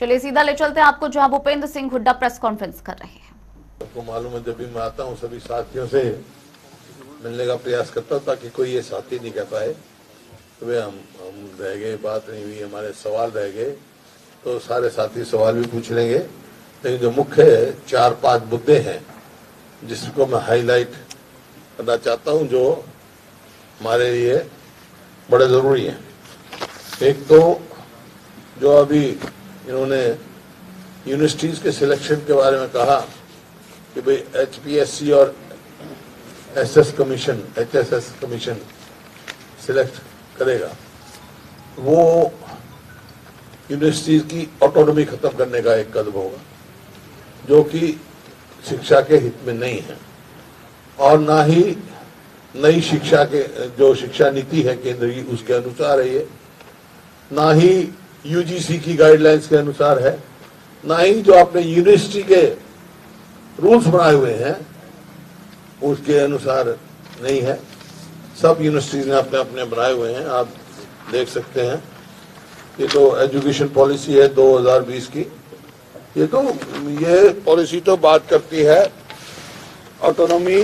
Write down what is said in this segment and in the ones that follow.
चलिए सीधा ले चलते हैं आपको, जहाँ भूपेंद्र सिंह हुड्डा प्रेस कॉन्फ्रेंस कर रहे हैं। आपको मालूम है, जब भी मैं आता हूँ, सभी साथियों से मिलने का प्रयास करता हूँ, ताकि कोई ये साथी नहीं कह पाए। कि भाई हम हम रह गए, बात नहीं हुई, हमारे सवाल रह गए। तो सारे साथी सवाल भी पूछ लेंगे। लेकिन जो मुख्य चार पाँच मुद्दे हैं, जिसको मैं हाईलाइट करना चाहता हूँ, जो हमारे लिए बड़े ज़रूरी हैं। एक तो जो अभी इन्होंने यूनिवर्सिटीज के सिलेक्शन के बारे में कहा कि भाई एचपीएससी और SS commission HSS commission select करेगा। वो यूनिवर्सिटीज की ऑटोनॉमी खत्म करने का एक कदम होगा, जो कि शिक्षा के हित में नहीं है। और ना ही नई शिक्षा के, जो शिक्षा नीति है केंद्र की, उसके अनुसार है ये। ना ही यूजीसी की गाइडलाइंस के अनुसार है, ना ही जो आपने यूनिवर्सिटी के रूल्स बनाए हुए हैं, उसके अनुसार नहीं है। सब यूनिवर्सिटीज ने अपने अपने बनाए हुए हैं, आप देख सकते हैं। ये तो एजुकेशन पॉलिसी है 2020 की। ये तो ये पॉलिसी तो बात करती है ऑटोनॉमी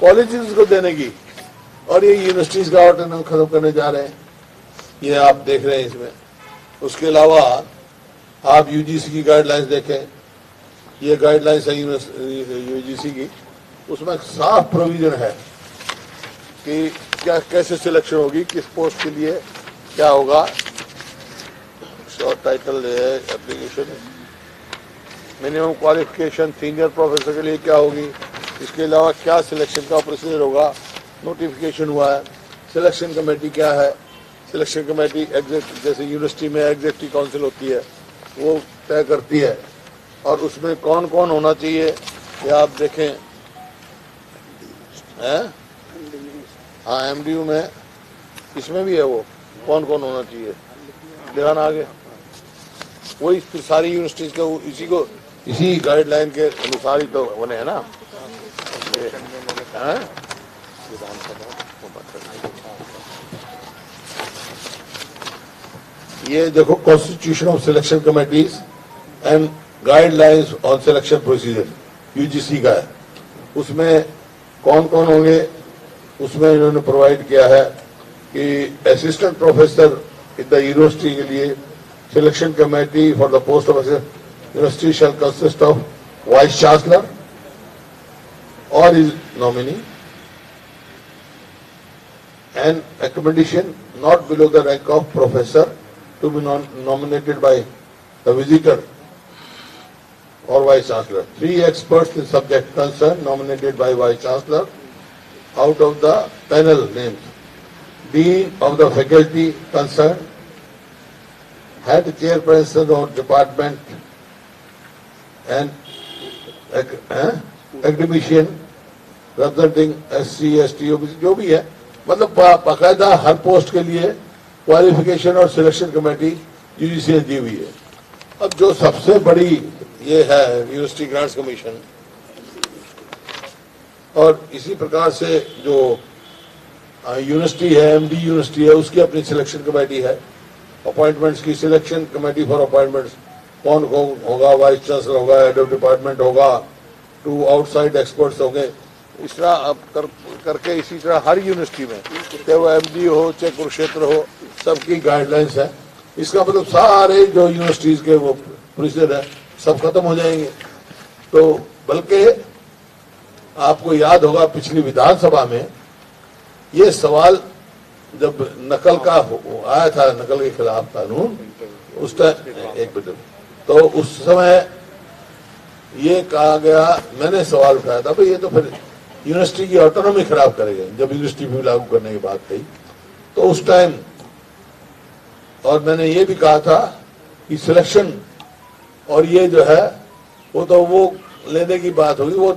कॉलेजेस को देने की, और ये यूनिवर्सिटीज का ऑटोनॉमी खत्म करने जा रहे हैं। ये आप देख रहे हैं इसमें। उसके अलावा आप यूजीसी की गाइडलाइंस देखें, ये गाइडलाइंस है यूजीसी की, उसमें साफ़ प्रोविज़न है कि क्या, कैसे सिलेक्शन होगी, किस पोस्ट के लिए क्या होगा। शॉर्ट टाइटल है application minimum qualification senior professor के लिए क्या होगी, इसके अलावा क्या सिलेक्शन का प्रोसीजर होगा। नोटिफिकेशन हुआ है। सिलेक्शन कमेटी क्या है? सिलेक्शन कमेटी एग्जेक्ट जैसे यूनिवर्सिटी में एग्जेक्टिव काउंसिल होती है, वो तय करती है। और उसमें कौन कौन होना चाहिए, ये आप देखें। हैं? हाँ एमडीयू में। इसमें भी है वो। कौन कौन होना चाहिए? ध्यान आगे। वही फिर सारी यूनिवर्सिटीज का इसी को, इसी गाइडलाइन के अनुसार ही तो बने, हैं ना? ये? ये देखो constitution of selection committees and guidelines on selection procedure UGC का है। उसमें कौन कौन होंगे, उसमें इन्होंने प्रोवाइड किया है कि assistant professor in the university के लिए selection committee for the post of university shall consist of vice chancellor और is nominee and accommodation not below the rank of professor to be nominated by the visitor or vice chancellor. Three experts in subject concern nominated by vice chancellor out of the panel named. Dean of the faculty concerned, head chairperson of department and eh, academician representing SC, ST, OBC, जो भी है मतलब बाकायदा हर post के लिए qualification और selection committee UGC ने दी हुई है। अब जो सबसे बड़ी ये है यूनिवर्सिटी ग्रांट्स कमीशन और इसी प्रकार से जो यूनिवर्सिटी है एमडी यूनिवर्सिटी है उसकी अपनी सिलेक्शन कमेटी है। अपॉइंटमेंट्स की सिलेक्शन कमेटी फॉर अपॉइंटमेंट्स कौन कौन होगा? वाइस चांसलर होगा हेड ऑफ़ डिपार्टमेंट होगा टू आउटसाइड एक्सपर्ट्स होंगे। इस तरह अब कर, करके इसी तरह हर यूनिवर्सिटी में चाहे वो एमडी हो चाहे कुरुक्षेत्र हो सबकी गाइडलाइंस है। इसका मतलब सारे जो यूनिवर्सिटीज के वो प्रोसीजर है, सब खत्म हो जाएँगे। तो बल्कि आपको याद होगा पिछली विधानसभा में ये सवाल जब नकल का आया था, नकल के खिलाफ कानून, उस टाइम, एक मिनट। तो उस समय ये कहा गया, मैंने सवाल उठाया था, भाई ये तो फिर यूनिवर्सिटी की ऑटोनॉमी खराब करेगा, जब यूनिवर्सिटी भी लागू करने की बात कही। तो उस टाइम और मैंने ये भी कहा था कि सिलेक्शन और ये जो है, वो तो वो लेने की बात होगी, वो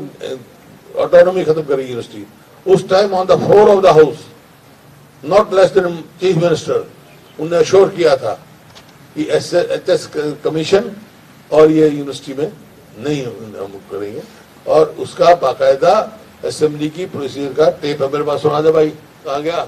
ऑटोनॉमी खत्म करेगी यूनिवर्सिटी उस time on the floor of the house not less than chief minister उन्होंने अश्योर किया था कि एच एस कमीशन और ये यूनिवर्सिटी में नहीं करेंगे। और उसका बाकायदा असेंबली की प्रोसीजर का टेप मेरे पास, सुना दे भाई, कहा गया?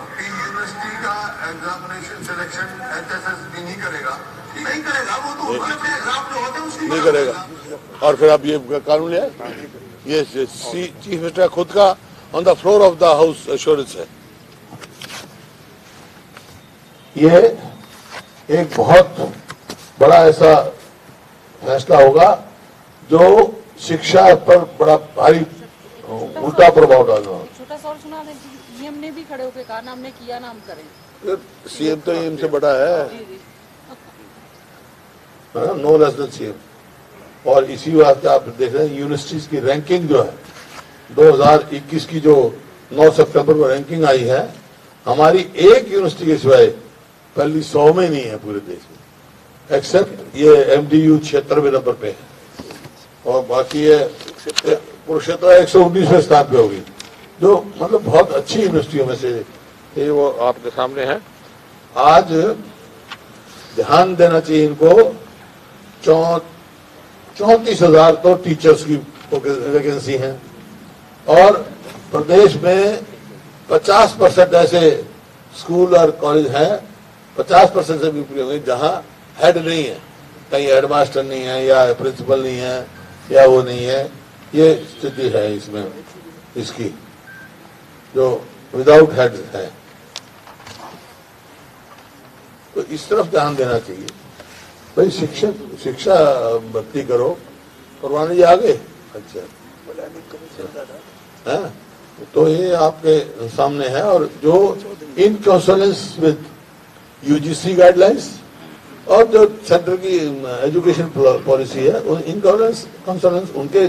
यूनिवर्सिटी का examination selection H S S भी नहीं करेगा। नहीं करेगा वो तो अपने एग्ज़ाम जो होते हैं उसकी नहीं करेगा। और फिर अब ये कानून लिया ये चीफ मिनिस्टर खुद का on the floor of the house assurance है। ये एक बहुत बड़ा ऐसा फैसला होगा जो शिक्षा पर बड़ा भारी उल्टा प्रभाव डाल रहा दें सीएम ने भी खड़े होकर कहा ने किया नाम करें। सीएम तो इनसे बड़ा है। No less than CM. और इसी का आप देख रहे हैं यूनिवर्सिटीज की रैंकिंग जो है 2021 की जो 9 सितंबर को रैंकिंग आई है हमारी एक यूनिवर्सिटी के सिवाय पहली सौ में नहीं है पूरे देश में। एक्सेप्ट ये एमडीयू छिहत्तरवे नंबर पे है। और बाकी ये कुरुक्षेत्र एक सौ उन्नीसवें स्थान पे होगी। जो मतलब बहुत अच्छी यूनिवर्सिटियों में से ये वो आपके सामने है। आज ध्यान देना चाहिए इनको। चौंतीस हज़ार तो टीचर्स की वैकेंसी है। और प्रदेश में 50 परसेंट ऐसे स्कूल और कॉलेज हैं। 50 परसेंट से भी पूरे हुए जहाँ हेड नहीं है। कहीं हेडमास्टर नहीं है, या प्रिंसिपल नहीं है, या वो नहीं है। ये स्थिति है इसमें, इसकी। जो विदाउट हेड है। तो इस तरफ़ ध्यान देना चाहिए। भाई शिक्षक शिक्षा भर्ती करो। परवाने जी आगे अच्छा। है? तो ये आपके सामने है और जो in consultance with UGC guidelines और जो सेंटर की एजुकेशन पॉलिसी है उन इन कंसल्टेंस उनके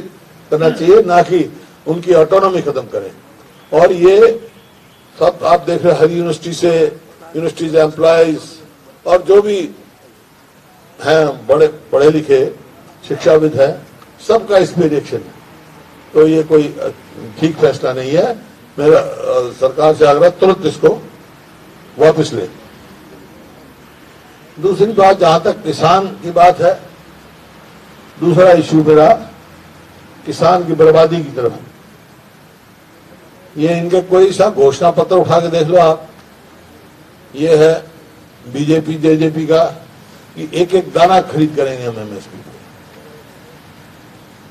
करना चाहिए ना कि उनकी ऑटोनॉमी खत्म करें। और ये सब आप देख रहे हैं हर यूनिवर्सिटी से यूनिवर्सिटीज एम्प्लॉयज़ और जो भी हैं, बड़े, पढ़े लिखे शिक्षाविद हैं, सबका इसमें रिएक्शन है। तो ये कोई ठीक फैसला नहीं है। मेरा सरकार से आग्रह तुरंत इसको वापस ले। दूसरी बात, जहाँ तक किसान की बात है, दूसरा इश्यू मेरा, किसान की बर्बादी की तरफ़ है। ये इनके कोई सा घोषणा पत्र उठा के देख लो आप। ये है बीजेपी जेजेपी का कि एक एक दाना खरीद करेंगे हम एमएसपी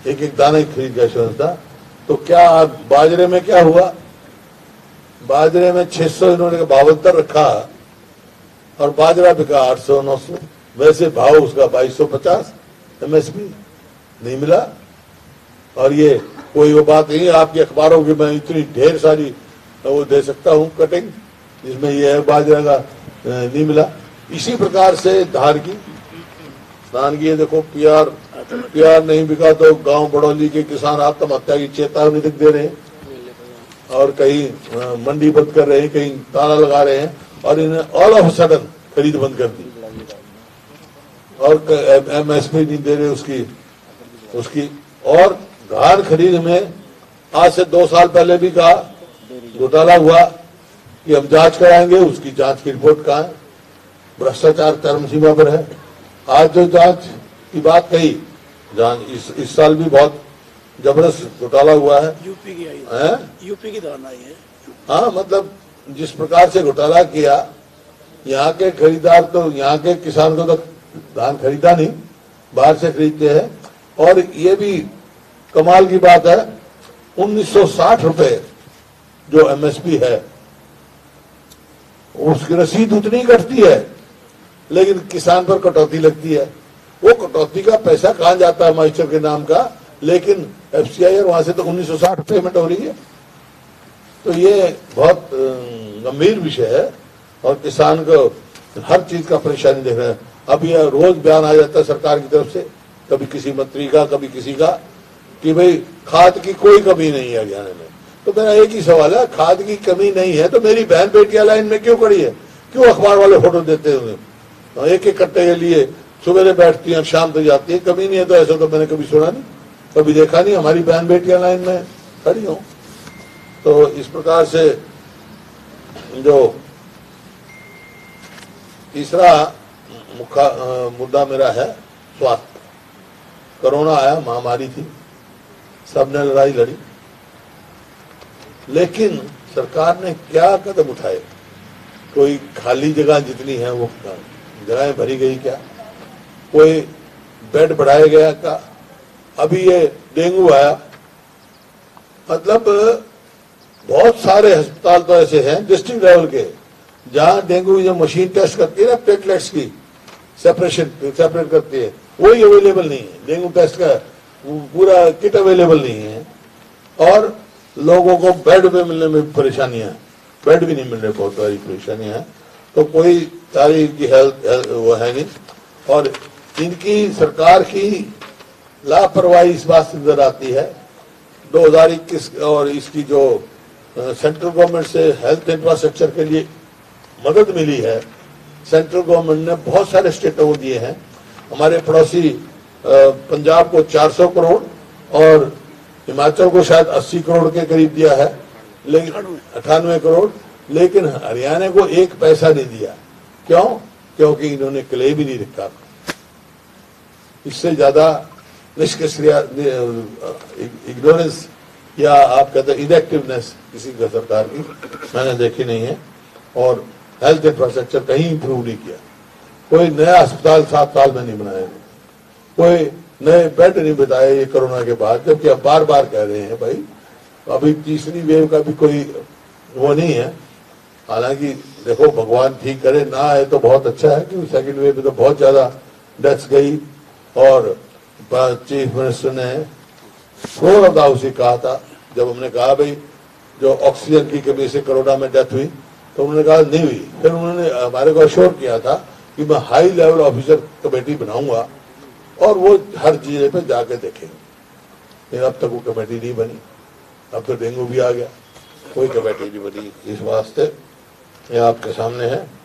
एक एक दाना खरीद का तो क्या आप बाजरे में क्या हुआ? बाजरे में 600 इन्होंने भावंतर रखा और बाजरा बिका 800 900 वैसे भाव उसका 2250 एमएसपी नहीं मिला। और ये कोई वो बात नहीं, आपके अखबारों की मैं इतनी ढेर सारी वो दे सकता हूँ कटिंग जिसमें ये है, बाजरा का नहीं मिला। इसी प्रकार से धान की धान की देखो पीआर पीआर नहीं बिका तो गाँव बड़ौली के किसान आत्महत्या की चेतावनी तक दे रहे हैं। और कहीं मंडी बंद कर रहे हैं, कहीं ताला लगा रहे हैं, और इन्हें ऑल ऑफ़ सडन खरीद बंद कर दी। और एमएसपी नहीं दे रहे उसकी उसकी, और धान खरीद में आज से दो साल पहले भी कहा घोटाला हुआ कि हम जाँच कराएँगे उसकी जाँच की रिपोर्ट कहा है? भ्रष्टाचार चरम सीमा पर है। आज जो जाँच की बात कही जाँच इस इस साल भी बहुत ज़बरदस्त घोटाला हुआ है। यूपी की आई हैं? यूपी की धारणा आई है। हाँ मतलब जिस प्रकार से घोटाला किया यहाँ के खरीदार तो यहाँ के किसान को तो धान खरीदा नहीं बाहर से खरीदते हैं। और ये भी कमाल की बात है 1960 रुपए जो एमएसपी है, उसकी रसीद उतनी कटती है, लेकिन किसान पर कटौती लगती है। वो कटौती का पैसा कहाँ जाता है माइस्टर के नाम का? लेकिन एफसीआई और वहाँ से तो 1960 पेमेंट हो रही है। तो ये बहुत गंभीर विषय है और किसान को हर चीज़ का परेशानी देख रहे हैं। अब यह रोज बयान आ जाता है सरकार की तरफ़ से, कभी किसी मंत्री का, कभी किसी का। कि भाई, खाद की कोई कमी नहीं है हरियाणा में। तो मेरा एक ही सवाल है, खाद की कमी नहीं है तो मेरी बहन बेटियाँ लाइन में क्यों खड़ी है? क्यों अखबार वाले फ़ोटो देते हैं एक एक कट्टे के लिए सवेरे बैठती हैं, शाम तक तो जाती है, कमी नहीं है तो ऐसा तो मैंने कभी सुना नहीं, कभी देखा नहीं, हमारी बहन बेटियाँ लाइन में खड़ी हो। तो इस प्रकार से जो तीसरा मुद्दा मेरा है, स्वास्थ्य। कोरोना आया, महामारी थी। सबने लड़ाई लड़ी। लेकिन सरकार ने क्या कदम उठाए? कोई खाली जगह जितनी है वो जगहें भरी गई क्या? कोई बेड बढ़ाया गया का अभी ये डेंगू आया। मतलब बहुत सारे अस्पताल तो ऐसे हैं डिस्ट्रिक्ट लेवल के, जहाँ डेंगू जो मशीन टेस्ट करती है ना प्लेटलेट्स की सेपरेशन सेपरेट करती है, वही अवेलेबल नहीं है। डेंगू टेस्ट का पूरा किट अवेलेबल नहीं है और लोगों को बेड में मिलने में परेशानियाँ बेड भी नहीं मिल रहे, बहुत सारी परेशानियाँ हैं। तो कोई सारी इनकी हेल्थ वो है नहीं। और इनकी सरकार की लापरवाही इस बात से नज़र आती है। 2021 और इसकी जो सेंट्रल गवर्नमेंट से हेल्थ इंफ्रास्ट्रक्चर के लिए मदद मिली है। सेंट्रल गवर्नमेंट ने बहुत सारे स्टेटों को दिए हैं। हमारे पड़ोसी पंजाब को 400 करोड़ और हिमाचल को शायद 80 करोड़ के करीब दिया है, लेकिन अठानवे करोड़, लेकिन हरियाणा को एक पैसा नहीं दिया। क्यों? क्योंकि इन्होंने क्लेम भी नहीं रखा। इससे ज़्यादा निष्क्रिया इग्नोरेंस या आप कहते इनएक्टिवनेस किसी का सरकार की मैंने देखी नहीं है और हेल्थ इंफ्रास्ट्रक्चर कहीं इंप्रूव नहीं किया। कोई नया अस्पताल सात साल में नहीं बनाया। कोई नए बेड नहीं बताए ये कोरोना के बाद, जबकि अब बार बार कह रहे हैं भाई, अभी तीसरी वेव का भी कोई वो नहीं है। हालाँकि देखो, भगवान ठीक करे, ना आए तो बहुत अच्छा है, क्योंकि सेकंड वेव में तो बहुत ज़्यादा डेथ्स गई। और चीफ मिनिस्टर ने फ्लोर ऑफ़ द हाउस कहा था, जब हमने कहा, भाई, जो ऑक्सीजन की कमी से कोरोना में डेथ हुई तो उन्होंने कहा, नहीं हुई। फिर उन्होंने हमारे को अश्योर किया था कि मैं हाई लेवल ऑफिसर कमेटी बनाऊँगा। और वो हर ज़िले पे जाके देखेंगे। लेकिन अब तक वो कमेटी नहीं बनी। अब तो डेंगू भी आ गया। कोई कमेटी नहीं बनी। इस वास्ते ये आपके सामने है।